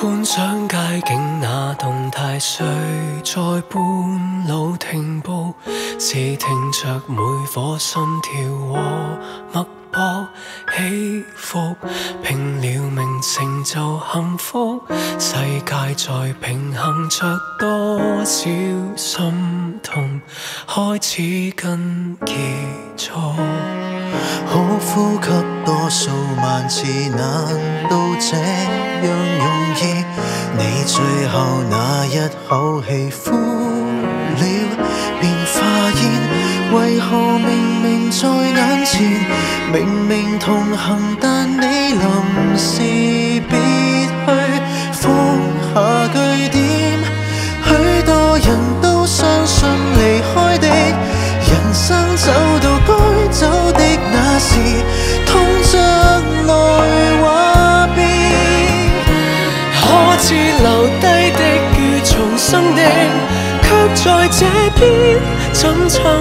觀賞街景那動態，誰在半路停步？是聽着每顆心跳和脈搏起伏，拼了命成就幸福。世界在平衡着多少心痛，開始跟結束。可呼吸多数万次，难道这样容易？你最后那一口气呼了便化煙，為何明明在眼前，明明同行，但你臨時在这边怎撐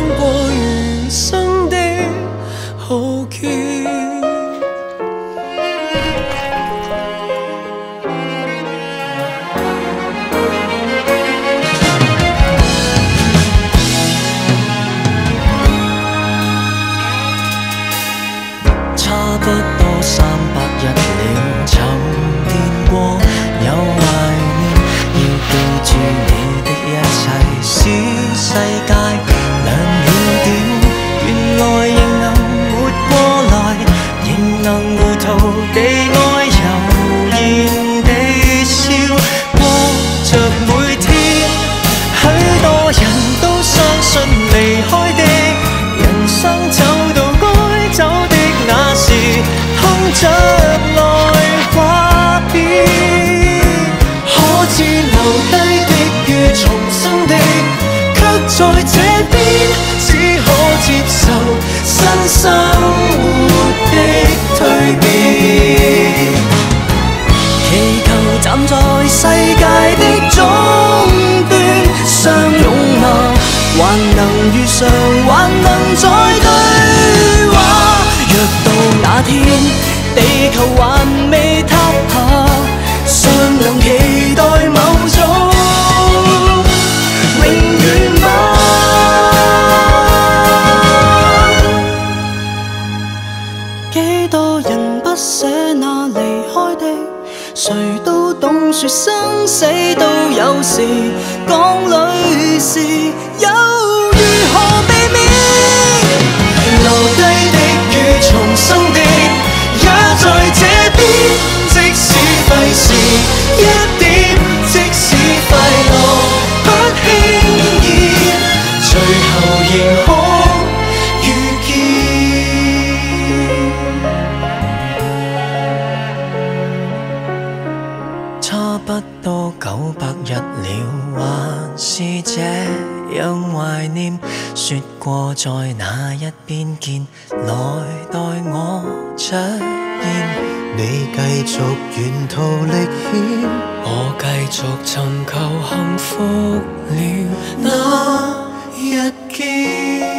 着來話別。可知留低的與重生的，卻在這邊，只可接受新生活的蛻變。祈求站在世界的終端，相擁嗎？還能遇上，還能再對話。若到那天，地球還未塌下，尚能期待某種永遠嗎？幾多人不捨那離開的，誰都懂說生死都有時，講裏事不多九百日了，還是這樣懷念。說過在那一邊見，來待我出現。你繼續沿途歷險，我繼續尋求幸福了。那一見。